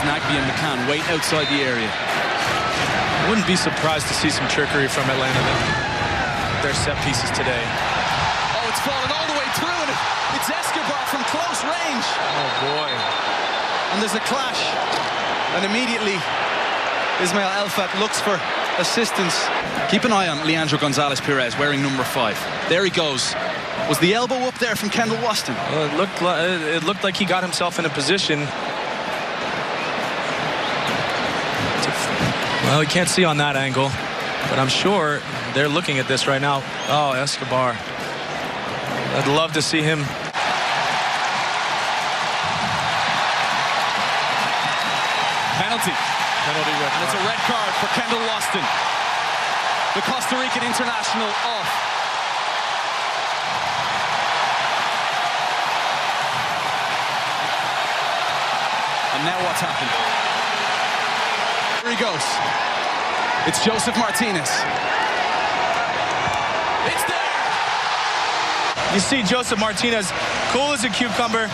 as Nagbe and McCann wait outside the area. Wouldn't be surprised to see some trickery from Atlanta with their set pieces today. Oh, it's fallen all the way through, and it's Escobar from close range. Oh, boy. And there's a clash. And immediately, Ismail Elfath looks for assistance. Keep an eye on Leandro Gonzalez Pirez wearing number five. There he goes. Was the elbow up there from Kendall Waston? Well, it looked like, it looked like he got himself in a position. Well, we can't see on that angle, but I'm sure they're looking at this right now. Oh, Escobar. I'd love to see him Penalty. penalty red And it's a red card for Kendall Waston. The Costa Rican international off. And now what's happened? Here he goes. It's Josef Martinez. It's there. You see Josef Martinez, cool as a cucumber,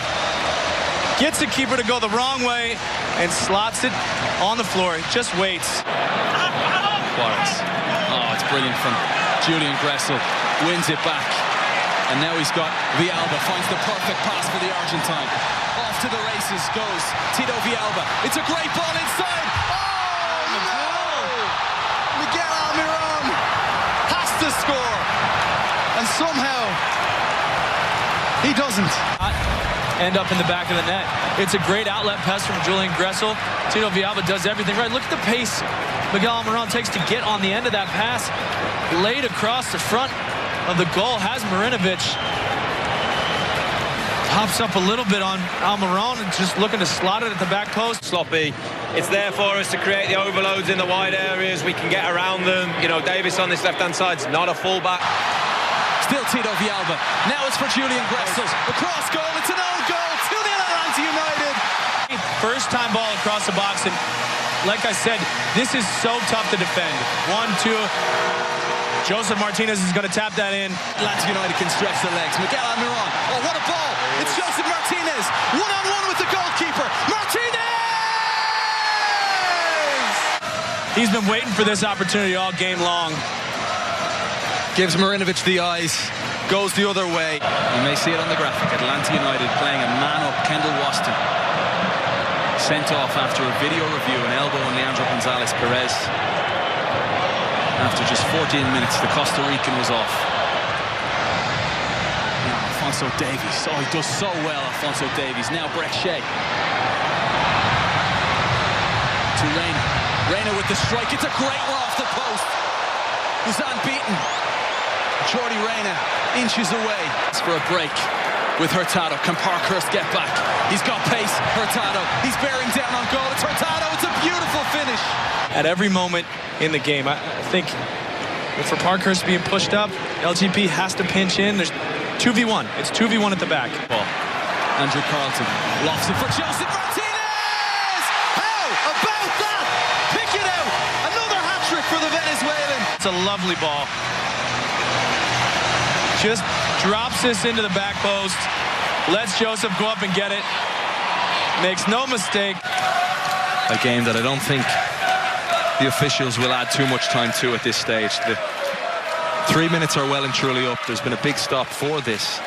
gets the keeper to go the wrong way and slots it on the floor. Just waits. Juarez. Oh, it's brilliant from Julian Gressel. Wins it back. And now he's got Villalba. Finds the perfect pass for the Argentine. Off to the races goes Tito Villalba. It's a great ball inside. Oh, no! Miguel Almiron has to score. And somehow he doesn't. End up in the back of the net. It's a great outlet pass from Julian Gressel. Tito Villalba does everything right. Look at the pace Miguel Almiron takes to get on the end of that pass. Laid across the front of the goal. Has Marinovic. Pops up a little bit on Almiron and just looking to slot it at the back post. sloppy. It's there for us to create the overloads in the wide areas. We can get around them. You know, Davies on this left-hand side is not a fullback. Still Tito Villalba. Now it's for Julian Gressel. The cross goal. It's an own goal. 2 0 Atlanta United. First time ball across the box. And like I said, this is so tough to defend. One, two. Josef Martinez is going to tap that in. Atlanta United can stretch the legs. Miguel Almiron. Oh, what a ball. It's Josef Martinez. One on one with the goalkeeper. Martinez! He's been waiting for this opportunity all game long. Gives Marinovic the eyes. Goes the other way. You may see it on the graphic. Atlanta United playing a man up Kendall Waston. Sent off after a video review, an elbow on Leandro Gonzalez Pirez. After just 14 minutes, the Costa Rican was off. Now, Alphonso Davies. Oh, he does so well, Alphonso Davies. Now Brek Shea. To Reyna. With the strike. It's a great one off the post. He's unbeaten. Yordy Reyna inches away. It's for a break with Hurtado. Can Parkhurst get back? He's got pace. Hurtado. He's bearing down on goal. It's Hurtado. It's a beautiful finish. At every moment in the game, I, think for Parkhurst being pushed up, LGP has to pinch in. There's 2v1. It's 2v1 at the back. Ball. Andrew Carleton lofts it for Josef Martinez. A lovely ball. Just drops this into the back post. Lets Joseph go up and get it. Makes no mistake. A game that I don't think the officials will add too much time to at this stage. The three minutes are well and truly up. There's been a big stop for this.